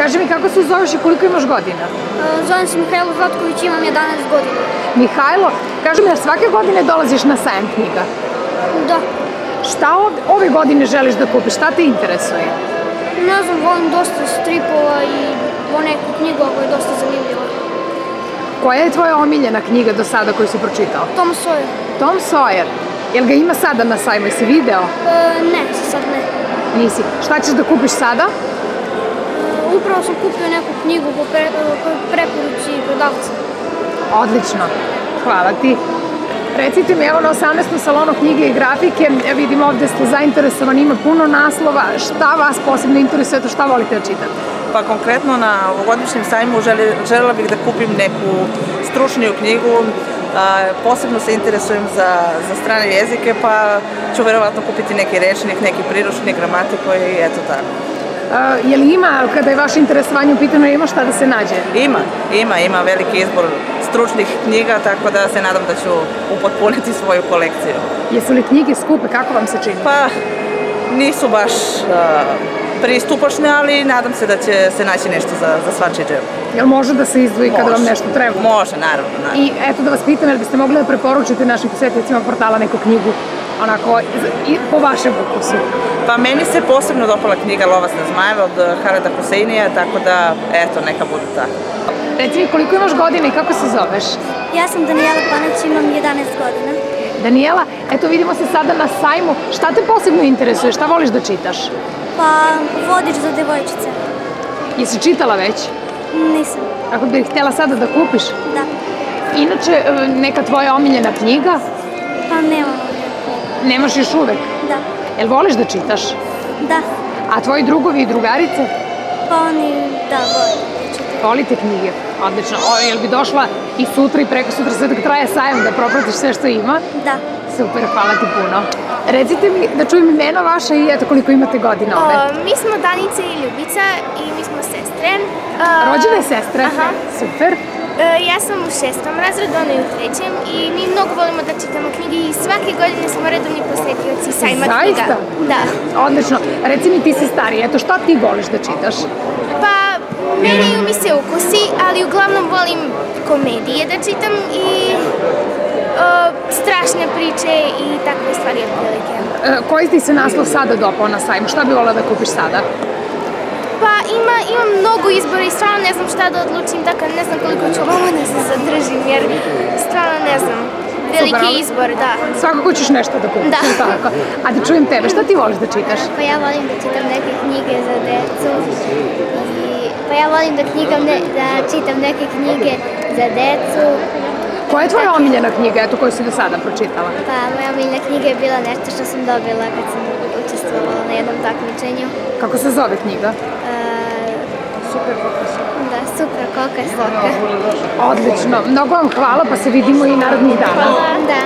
Kaži mi kako se zoveš i koliko imaš godina? E, Zovem se Mihajlo Zlatković, imam 11 godina. Mihajlo, kaži mi, jel svake godine dolaziš na sajam knjiga? Da. Šta ove, ove godine želiš da kupiš? Šta te interesuje? Ne znam, volim dosta stripova i neku knjigu koja je dosta zanimljiva. Koja je tvoja omiljena knjiga do sada koju si pročitao? Tom Sawyer. Tom Sawyer. Jel ga ima sada na sajmu? Jesi video? E, ne, sad ne. Nisi. Šta ćeš da kupiš sada? Upravo sam kupio neku knjigu po, pre, po preporuci prodavca. Odlično. Hvala ti. Recite mi, evo na 18. salonu knjige i grafike, vidim ovde ste zainteresovani, ima puno naslova. Šta vas posebno interesuje, to šta volite da čitate? Pa konkretno na ovogodišnjem sajmu želi, želela bih da kupim neku stručniju knjigu, a, posebno se interesujem za, za strane jezike, pa ću verovatno kupiti neki rečnik, neki priručnik, gramatiko i eto tako. Uh, je li ima, kada je vaše interesovanje u pitanju, ima šta da se nađe? Ima, ima, ima veliki izbor stručnih knjiga, tako da se nadam da ću upotpuniti svoju kolekciju. Jesu li knjige skupe, kako vam se čini? Pa, nisu baš uh, pristupačne, ali nadam se da će se naći nešto za, za svačiji džep. Jel može da se izdvoji kada vam nešto treba? Može, naravno, naravno. I eto da vas pitam, jel biste mogli da preporučite našim posjetljicima portala neku knjigu onako i po vašem ukusu? Pa meni se posebno dopala knjiga Lovas na zmajeve od Haleda Huseinija, tako da eto, neka bude tako. Reci mi koliko imaš godina i kako se zoveš? Ja sam Danijela Panać, imam 11 godina. Danijela, eto vidimo se sada na sajmu. Šta te posebno interesuje? Šta voliš da čitaš? Pa, vodič za devojčice. Jesi čitala već? Nisam. Ako bih htjela sada da kupiš? Da. Inače, e, neka tvoja omiljena knjiga? Pa nemam. Nemaš još uvek? Da. Jel voliš da čitaš? Da. A tvoji drugovi i drugarice? Pa oni, da, volim da čitaju. Volite knjige? Odlično. O, jel bi došla i sutra i preko sutra sve dok traje sajam da propratiš sve što ima? Da. Super, hvala ti puno. Recite mi da čujem imena vaša i eto koliko imate godina ove. O, mi smo Danica i Ljubica i mi smo sestre. O, Rođene sestre? Aha. Super. E, ja sam u šestom razredu, ona je u trećem i mi mnogo volimo da čitamo knjige i svake godine smo redovni posjetioci sajma knjiga. Zaista? Da. Odlično. Reci mi ti si stariji, eto šta ti voliš da čitaš? Pa, menjaju mi se ukusi, ali uglavnom volim komedije da čitam i o, strašne priče i takve stvari otprilike. E, koji ti se naslov sada dopao na sajmu? Šta bi volila da kupiš sada? Pa ima, imam mnogo izbora i stvarno ne znam šta da odlučim, dakle ne znam koliko ću ovo da se zadržim, jer stvarno ne znam. Veliki ali- izbor, da. Svakako ćeš nešto da kupiš, Da. tako? A da čujem tebe, šta ti voliš da čitaš? Pa ja volim da čitam neke knjige za decu i pa ja volim da knjigam ne, da čitam neke knjige za decu. Koja je tvoja omiljena knjiga, eto, koju si do sada pročitala? Pa moja omiljena knjiga je bila nešto što sam dobila kad sam učestvovala na jednom takmičenju. Kako se zove knjiga? E, super koka Da, super koka soka. Odlično. Mnogo vam hvala, pa se vidimo i narednih dana. Da.